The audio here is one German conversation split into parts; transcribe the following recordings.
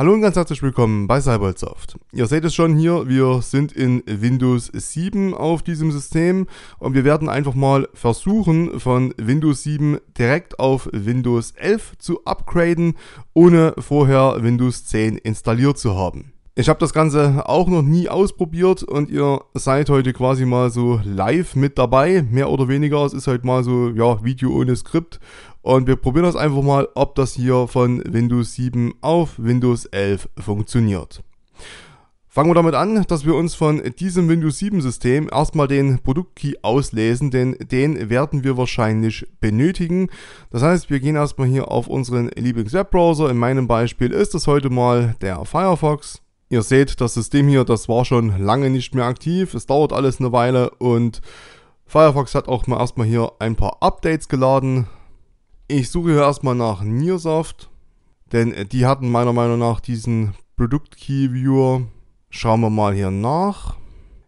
Hallo und ganz herzlich willkommen bei Cybersoft. Ihr seht es schon hier, wir sind in Windows 7 auf diesem System und wir werden einfach mal versuchen von Windows 7 direkt auf Windows 11 zu upgraden, ohne vorher Windows 10 installiert zu haben. Ich habe das Ganze auch noch nie ausprobiert und ihr seid heute quasi mal so live mit dabei, mehr oder weniger. Es ist halt mal so, ja, Video ohne Skript und wir probieren das einfach mal, ob das hier von Windows 7 auf Windows 11 funktioniert. Fangen wir damit an, dass wir uns von diesem Windows 7 System erstmal den Produktkey auslesen, denn den werden wir wahrscheinlich benötigen. Das heißt, wir gehen erstmal hier auf unseren Lieblings-Webbrowser. In meinem Beispiel ist es heute mal der Firefox. Ihr seht, das System hier, das war schon lange nicht mehr aktiv. Es dauert alles eine Weile und Firefox hat auch mal erstmal hier ein paar Updates geladen. Ich suche hier erstmal nach Nearsoft, denn die hatten meiner Meinung nach diesen Produkt-Key Viewer. Schauen wir mal hier nach.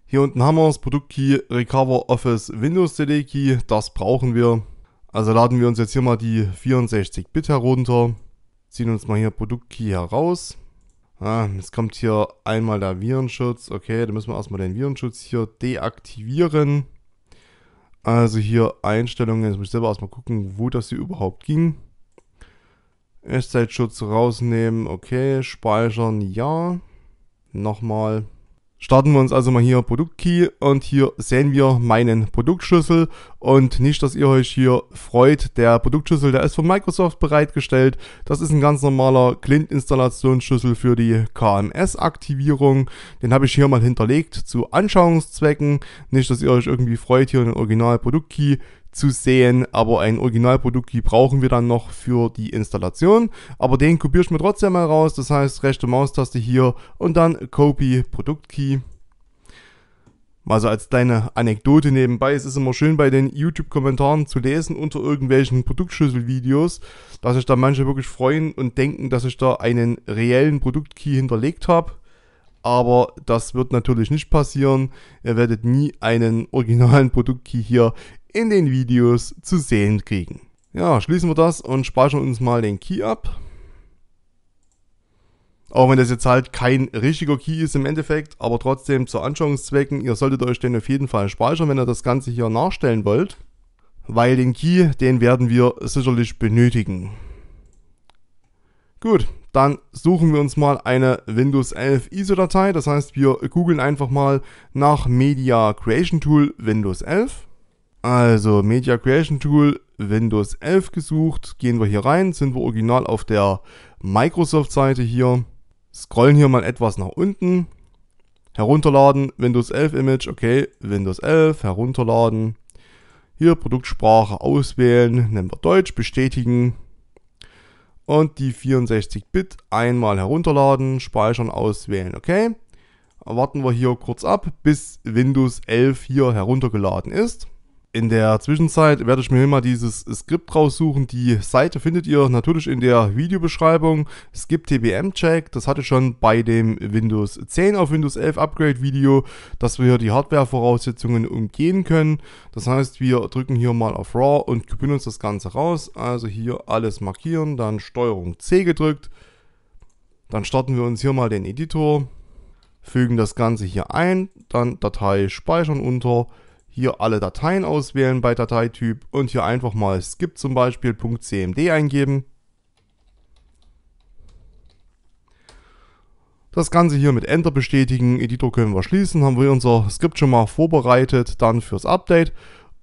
Hier unten haben wir das Produkt-Key Recover Office Windows CD Key. Das brauchen wir. Also laden wir uns jetzt hier mal die 64-Bit herunter. Ziehen uns mal hier Produkt-Key heraus. Ah, jetzt kommt hier einmal der Virenschutz. Okay, dann müssen wir erstmal den Virenschutz hier deaktivieren. Also hier Einstellungen, jetzt muss ich selber erstmal gucken, wo das hier überhaupt ging. Echtzeitschutz rausnehmen, okay, speichern, ja. Nochmal. Starten wir uns also mal hier Produktkey und hier sehen wir meinen Produktschlüssel und nicht, dass ihr euch hier freut, der Produktschlüssel, der ist von Microsoft bereitgestellt. Das ist ein ganz normaler Clint-Installationsschlüssel für die KMS-Aktivierung. Den habe ich hier mal hinterlegt zu Anschauungszwecken. Nicht, dass ihr euch irgendwie freut, hier einen Original-Produktkey zu sehen, aber ein Originalprodukt brauchen wir dann noch für die Installation. Aber den kopiere ich mir trotzdem mal raus, das heißt rechte Maustaste hier und dann Copy Produktkey. Also als deine Anekdote nebenbei, es ist immer schön bei den YouTube-Kommentaren zu lesen unter irgendwelchen Produktschlüsselvideos, dass sich da manche wirklich freuen und denken, dass ich da einen reellen Produktkey hinterlegt habe. Aber das wird natürlich nicht passieren. Ihr werdet nie einen originalen Produktkey hier in den Videos zu sehen kriegen. Ja, schließen wir das und speichern uns mal den Key ab. Auch wenn das jetzt halt kein richtiger Key ist im Endeffekt, aber trotzdem zu Anschauungszwecken, ihr solltet euch den auf jeden Fall speichern, wenn ihr das Ganze hier nachstellen wollt. Weil den Key, den werden wir sicherlich benötigen. Gut, dann suchen wir uns mal eine Windows 11 ISO-Datei. Das heißt, wir googeln einfach mal nach Media Creation Tool Windows 11. Also Media Creation Tool Windows 11 gesucht, gehen wir hier rein, sind wir original auf der Microsoft-Seite hier, scrollen hier mal etwas nach unten, herunterladen, Windows 11 Image, okay, Windows 11, herunterladen, hier Produktsprache auswählen, nennen wir Deutsch, bestätigen. Und die 64-Bit einmal herunterladen, speichern, auswählen, okay. Warten wir hier kurz ab, bis Windows 11 hier heruntergeladen ist. In der Zwischenzeit werde ich mir immer dieses Skript raussuchen. Die Seite findet ihr natürlich in der Videobeschreibung. Es gibt TBM-Check, das hatte ich schon bei dem Windows 10 auf Windows 11 Upgrade Video, dass wir hier die Hardware-Voraussetzungen umgehen können. Das heißt, wir drücken hier mal auf RAW und kopieren uns das Ganze raus. Also hier alles markieren, dann STRG C gedrückt. Dann starten wir uns hier mal den Editor, fügen das Ganze hier ein, dann Datei speichern unter hier alle Dateien auswählen bei Dateityp und hier einfach mal skip zum Beispiel .cmd eingeben. Das Ganze hier mit Enter bestätigen, Editor können wir schließen, haben wir unser Skript schon mal vorbereitet, dann fürs Update.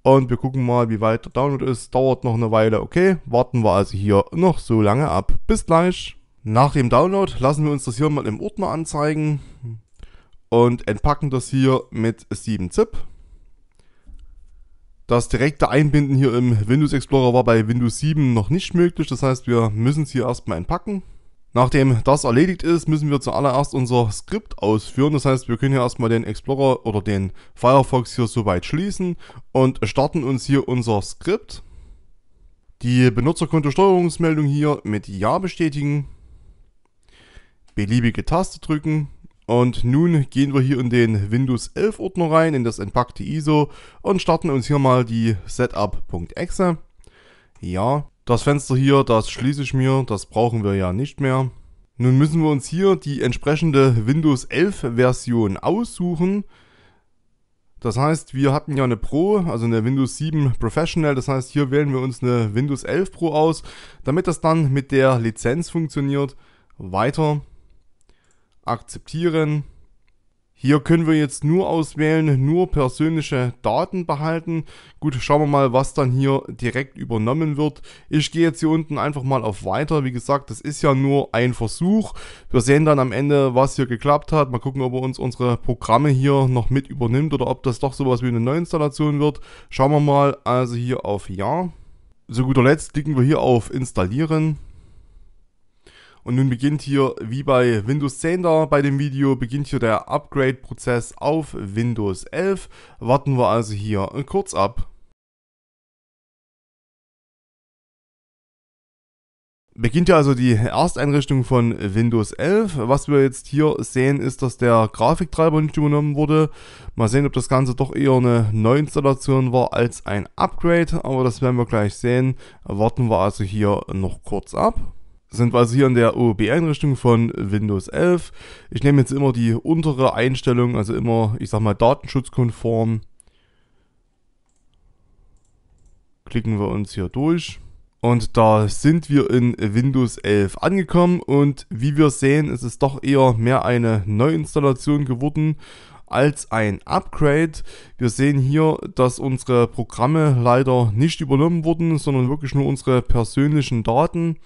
Und wir gucken mal, wie weit der Download ist. Dauert noch eine Weile, okay. Warten wir also hier noch so lange ab. Bis gleich. Nach dem Download lassen wir uns das hier mal im Ordner anzeigen und entpacken das hier mit 7-Zip. Das direkte Einbinden hier im Windows Explorer war bei Windows 7 noch nicht möglich, das heißt wir müssen es hier erstmal entpacken. Nachdem das erledigt ist, müssen wir zuallererst unser Skript ausführen. Das heißt, wir können hier erstmal den Explorer oder den Firefox hier soweit schließen und starten uns hier unser Skript. Die Benutzerkonto-Steuerungsmeldung hier mit Ja bestätigen. Beliebige Taste drücken und nun gehen wir hier in den Windows 11 Ordner rein, in das entpackte ISO und starten uns hier mal die Setup.exe. Ja, das Fenster hier, das schließe ich mir, das brauchen wir ja nicht mehr. Nun müssen wir uns hier die entsprechende Windows 11 Version aussuchen. Das heißt, wir hatten ja eine Pro, also eine Windows 7 Professional. Das heißt, hier wählen wir uns eine Windows 11 Pro aus, damit das dann mit der Lizenz funktioniert. Weiter. Akzeptieren. Hier können wir jetzt nur auswählen, nur persönliche Daten behalten. Gut, schauen wir mal, was dann hier direkt übernommen wird. Ich gehe jetzt hier unten einfach mal auf Weiter. Wie gesagt, das ist ja nur ein Versuch. Wir sehen dann am Ende, was hier geklappt hat. Mal gucken, ob er uns unsere Programme hier noch mit übernimmt oder ob das doch sowas wie eine Neuinstallation wird. Schauen wir mal also hier auf Ja. Zu guter Letzt klicken wir hier auf Installieren. Und nun beginnt hier, wie bei Windows 10 da bei dem Video, beginnt hier der Upgrade-Prozess auf Windows 11. Warten wir also hier kurz ab. beginnt ja also die Ersteinrichtung von Windows 11. Was wir jetzt hier sehen, ist, dass der Grafiktreiber nicht übernommen wurde. Mal sehen, ob das Ganze doch eher eine Neuinstallation war als ein Upgrade, aber das werden wir gleich sehen. Warten wir also hier noch kurz ab sind wir also hier in der OOB-Einrichtung von Windows 11. Ich nehme jetzt immer die untere Einstellung, also immer, ich sag mal, datenschutzkonform. Klicken wir uns hier durch. Und da sind wir in Windows 11 angekommen und wie wir sehen, ist es doch eher mehr eine Neuinstallation geworden als ein Upgrade. Wir sehen hier, dass unsere Programme leider nicht übernommen wurden, sondern wirklich nur unsere persönlichen Daten.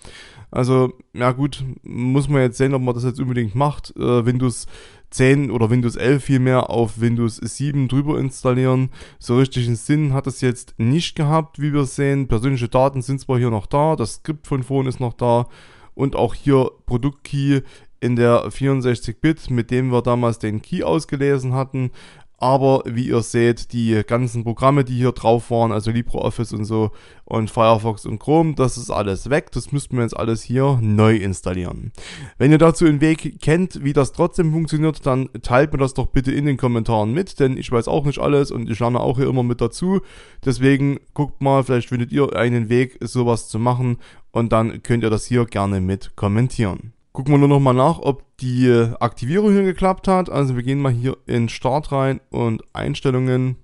Also, ja gut, muss man jetzt sehen, ob man das jetzt unbedingt macht. Äh, Windows 10 oder Windows 11 vielmehr auf Windows 7 drüber installieren. So richtigen Sinn hat es jetzt nicht gehabt, wie wir sehen. Persönliche Daten sind zwar hier noch da, das Skript von vorhin ist noch da und auch hier Produktkey in der 64-Bit, mit dem wir damals den Key ausgelesen hatten. Aber wie ihr seht, die ganzen Programme, die hier drauf waren, also LibreOffice und so und Firefox und Chrome, das ist alles weg. Das müssten wir jetzt alles hier neu installieren. Wenn ihr dazu einen Weg kennt, wie das trotzdem funktioniert, dann teilt mir das doch bitte in den Kommentaren mit, denn ich weiß auch nicht alles und ich lerne auch hier immer mit dazu. Deswegen guckt mal, vielleicht findet ihr einen Weg, sowas zu machen und dann könnt ihr das hier gerne mit kommentieren. Gucken wir nur noch mal nach, ob die Aktivierung hier geklappt hat. Also wir gehen mal hier in Start rein und Einstellungen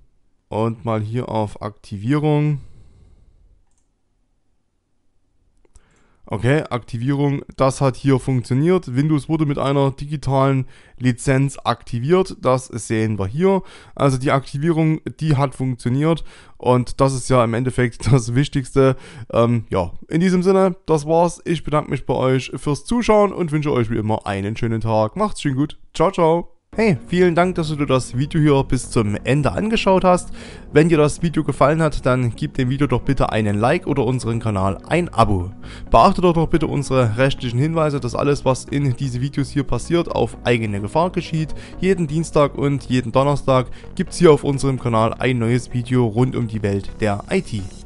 und mal hier auf Aktivierung. Okay, Aktivierung, das hat hier funktioniert. Windows wurde mit einer digitalen Lizenz aktiviert. Das sehen wir hier. Also die Aktivierung, die hat funktioniert. Und das ist ja im Endeffekt das Wichtigste. Ähm, ja, in diesem Sinne, das war's. Ich bedanke mich bei euch fürs Zuschauen und wünsche euch wie immer einen schönen Tag. Macht's schön gut. Ciao, ciao. Hey, vielen Dank, dass du das Video hier bis zum Ende angeschaut hast. Wenn dir das Video gefallen hat, dann gib dem Video doch bitte einen Like oder unseren Kanal ein Abo. Beachte doch noch bitte unsere rechtlichen Hinweise, dass alles, was in diese Videos hier passiert, auf eigene Gefahr geschieht. Jeden Dienstag und jeden Donnerstag gibt es hier auf unserem Kanal ein neues Video rund um die Welt der IT.